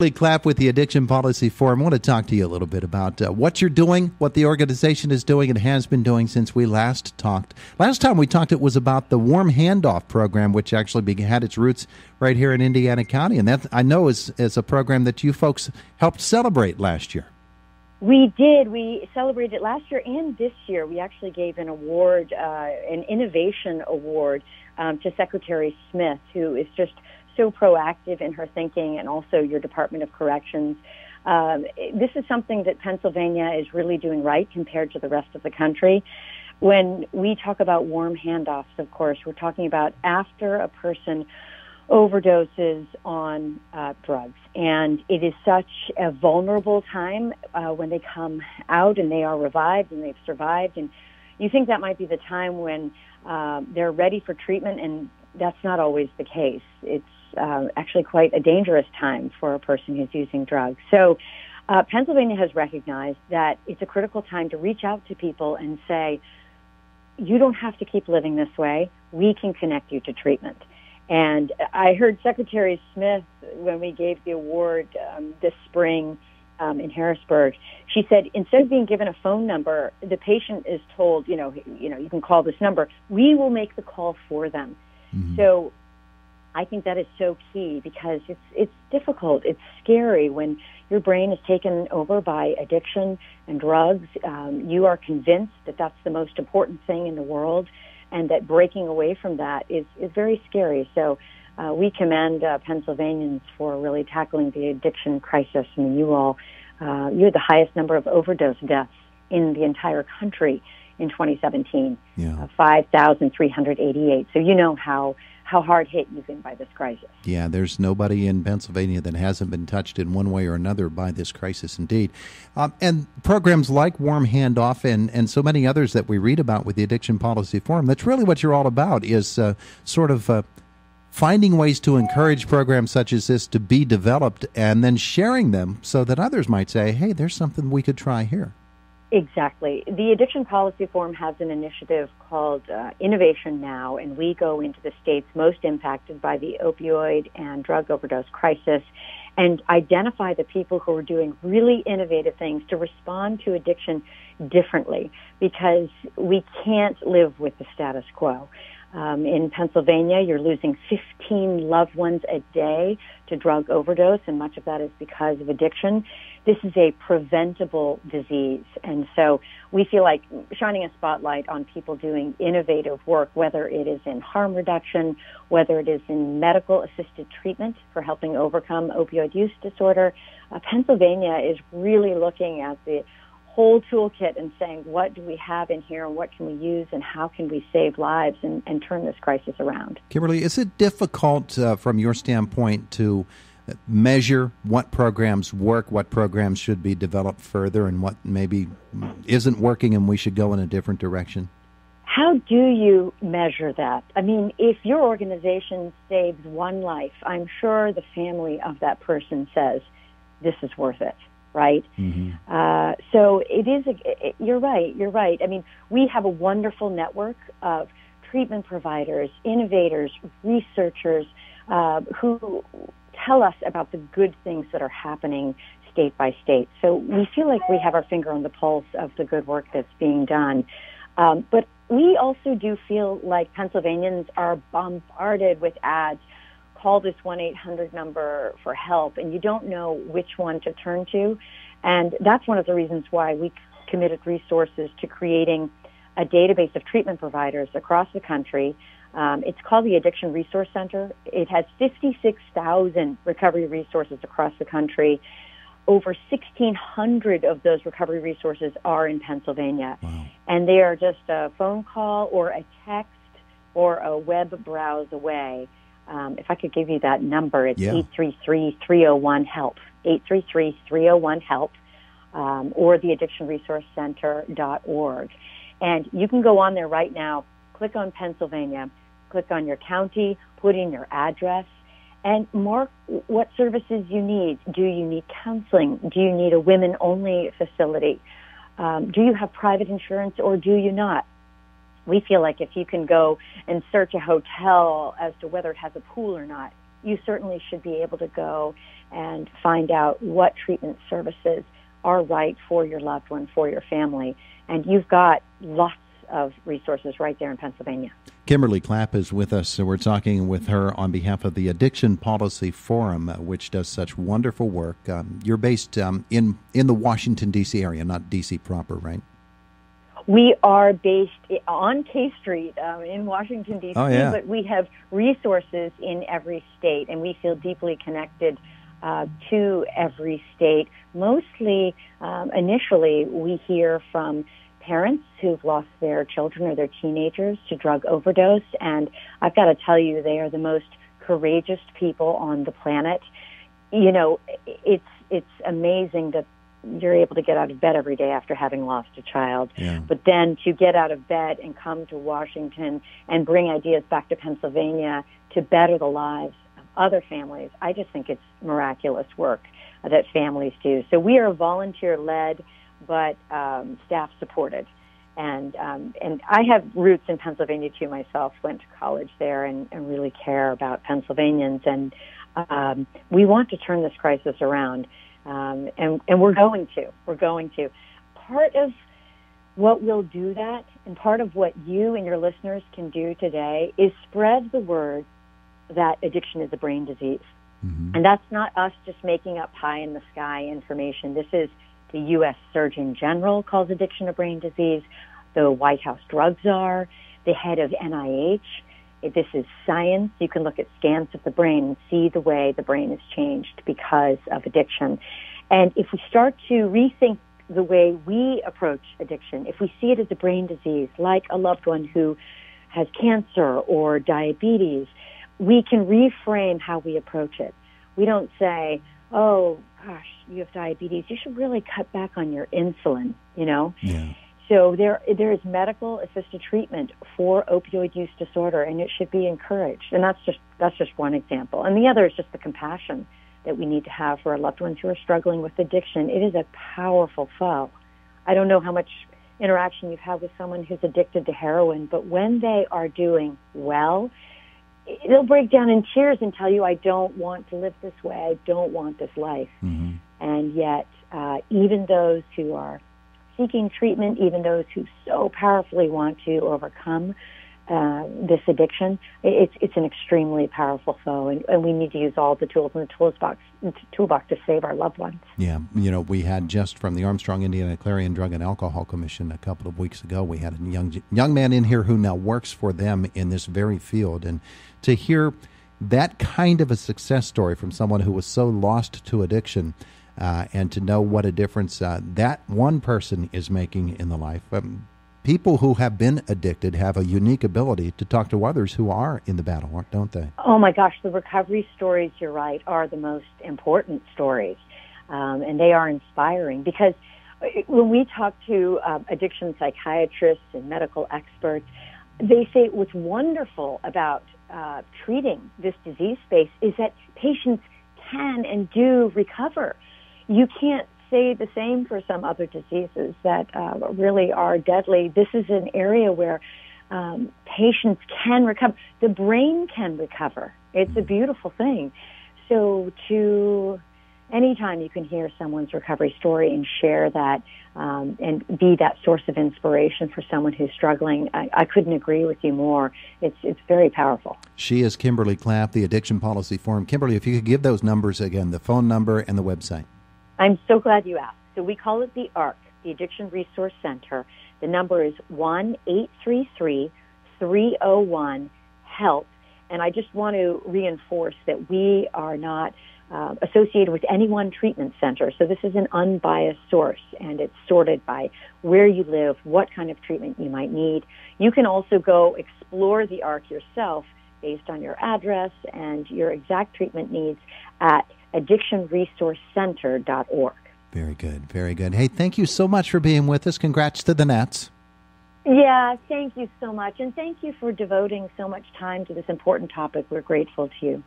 Lee Clapp with the Addiction Policy Forum. I want to talk to you a little bit about uh, what you're doing, what the organization is doing, and has been doing since we last talked. Last time we talked, it was about the Warm Handoff program, which actually had its roots right here in Indiana County, and that I know is is a program that you folks helped celebrate last year. We did. We celebrated it last year and this year. We actually gave an award, uh, an innovation award, um, to Secretary Smith, who is just so proactive in her thinking and also your Department of Corrections. Um, this is something that Pennsylvania is really doing right compared to the rest of the country. When we talk about warm handoffs, of course, we're talking about after a person overdoses on uh, drugs. And it is such a vulnerable time uh, when they come out and they are revived and they've survived. And you think that might be the time when uh, they're ready for treatment, and that's not always the case. It's uh, actually quite a dangerous time for a person who's using drugs. So, uh, Pennsylvania has recognized that it's a critical time to reach out to people and say, you don't have to keep living this way. We can connect you to treatment. And I heard Secretary Smith, when we gave the award um, this spring um, in Harrisburg, she said instead of being given a phone number, the patient is told, you know, you know, you can call this number. We will make the call for them. Mm-hmm. So I think that is so key because it's it's difficult. It's scary when your brain is taken over by addiction and drugs. Um, you are convinced that that's the most important thing in the world, and that breaking away from that is is very scary. So. Uh, we commend uh, Pennsylvanians for really tackling the addiction crisis. I mean, you all, uh, you had the highest number of overdose deaths in the entire country in 2017, yeah. Uh, 5,388. So you know how how hard hit you've been by this crisis. Yeah, there's nobody in Pennsylvania that hasn't been touched in one way or another by this crisis, indeed. Um, and programs like Warm Handoff and, and so many others that we read about with the Addiction Policy Forum, that's really what you're all about, is uh, sort of uh, finding ways to encourage programs such as this to be developed and then sharing them so that others might say, hey, there's something we could try here. Exactly. The Addiction Policy Forum has an initiative called uh, Innovation Now, and we go into the states most impacted by the opioid and drug overdose crisis and identify the people who are doing really innovative things to respond to addiction differently because we can't live with the status quo. Um, in Pennsylvania, you're losing 15 loved ones a day to drug overdose, and much of that is because of addiction. This is a preventable disease, and so we feel like shining a spotlight on people doing innovative work, whether it is in harm reduction, whether it is in medical assisted treatment for helping overcome opioid use disorder. Uh, Pennsylvania is really looking at the whole toolkit and saying what do we have in here and what can we use and how can we save lives and, and turn this crisis around. Kimberly, is it difficult uh, from your standpoint to measure what programs work, what programs should be developed further, and what maybe isn't working and we should go in a different direction? How do you measure that? I mean, if your organization saves one life, I'm sure the family of that person says, this is worth it right? Mm-hmm. Uh, so it is. A, it, you're right. You're right. I mean, we have a wonderful network of treatment providers, innovators, researchers uh, who tell us about the good things that are happening state by state. So we feel like we have our finger on the pulse of the good work that's being done. Um, but we also do feel like Pennsylvanians are bombarded with ads call this 1-800 number for help and you don't know which one to turn to. And that's one of the reasons why we committed resources to creating a database of treatment providers across the country. Um, it's called the Addiction Resource Center. It has 56,000 recovery resources across the country. Over 1,600 of those recovery resources are in Pennsylvania. Wow. And they are just a phone call or a text or a web browse away. Um, if I could give you that number, it's 833-301-HELP, 833-301-HELP, um, or the addictionresourcecenter.org. And you can go on there right now, click on Pennsylvania, click on your county, put in your address, and mark what services you need. Do you need counseling? Do you need a women only facility? Um, do you have private insurance or do you not? We feel like if you can go and search a hotel as to whether it has a pool or not, you certainly should be able to go and find out what treatment services are right for your loved one, for your family. And you've got lots of resources right there in Pennsylvania. Kimberly Clapp is with us. So we're talking with her on behalf of the Addiction Policy Forum, uh, which does such wonderful work. Um, you're based um, in in the Washington D.C. area, not D.C. proper, right? We are based on K Street um, in Washington D.C., oh, yeah. but we have resources in every state, and we feel deeply connected uh, to every state. Mostly, um, initially, we hear from parents who've lost their children or their teenagers to drug overdose, and I've got to tell you, they are the most courageous people on the planet. You know, it's it's amazing that you're able to get out of bed every day after having lost a child. Yeah. But then to get out of bed and come to Washington and bring ideas back to Pennsylvania to better the lives of other families, I just think it's miraculous work that families do. So we are volunteer led, but um, staff supported. And um, and I have roots in Pennsylvania too. Myself went to college there and, and really care about Pennsylvanians. And um, we want to turn this crisis around. Um, and, and we're going to. We're going to. Part of what will do that, and part of what you and your listeners can do today, is spread the word that addiction is a brain disease. Mm-hmm. And that's not us just making up high in the sky information. This is the U.S. Surgeon General calls addiction a brain disease. The White House drug czar, the head of NIH, this is science. You can look at scans of the brain and see the way the brain has changed because of addiction. And if we start to rethink the way we approach addiction, if we see it as a brain disease, like a loved one who has cancer or diabetes, we can reframe how we approach it. We don't say, oh, gosh, you have diabetes. You should really cut back on your insulin, you know? Yeah. So there, there is medical assisted treatment for opioid use disorder, and it should be encouraged. And that's just that's just one example. And the other is just the compassion that we need to have for our loved ones who are struggling with addiction. It is a powerful foe. I don't know how much interaction you've had with someone who's addicted to heroin, but when they are doing well, they'll break down in tears and tell you, "I don't want to live this way. I don't want this life." Mm-hmm. And yet, uh, even those who are seeking treatment, even those who so powerfully want to overcome uh, this addiction, it's it's an extremely powerful foe, and, and, we need to use all the tools in the toolbox toolbox to save our loved ones. Yeah, you know, we had just from the Armstrong Indiana Clarion Drug and Alcohol Commission a couple of weeks ago. We had a young young man in here who now works for them in this very field, and to hear that kind of a success story from someone who was so lost to addiction uh, and to know what a difference uh, that one person is making in the life. Um, people who have been addicted have a unique ability to talk to others who are in the battle, don't they? Oh my gosh, the recovery stories, you're right, are the most important stories. Um, and they are inspiring because uh, when we talk to uh, addiction psychiatrists and medical experts, they say what's wonderful about uh, treating this disease space is that patients can and do recover you can't say the same for some other diseases that uh, really are deadly. This is an area where um, patients can recover. The brain can recover. It's a beautiful thing. So to anytime you can hear someone's recovery story and share that um, and be that source of inspiration for someone who's struggling, I, I, couldn't agree with you more. It's it's very powerful. She is Kimberly Clapp, the Addiction Policy Forum. Kimberly, if you could give those numbers again, the phone number and the website. I'm so glad you asked. So we call it the ARC, the Addiction Resource Center. The number is 1 833 301 HELP. And I just want to reinforce that we are not uh, associated with any one treatment center. So this is an unbiased source and it's sorted by where you live, what kind of treatment you might need. You can also go explore the ARC yourself based on your address and your exact treatment needs at addictionresourcecenter.org. Very good, very good. Hey, thank you so much for being with us. Congrats to the Nats. Yeah, thank you so much. And thank you for devoting so much time to this important topic. We're grateful to you.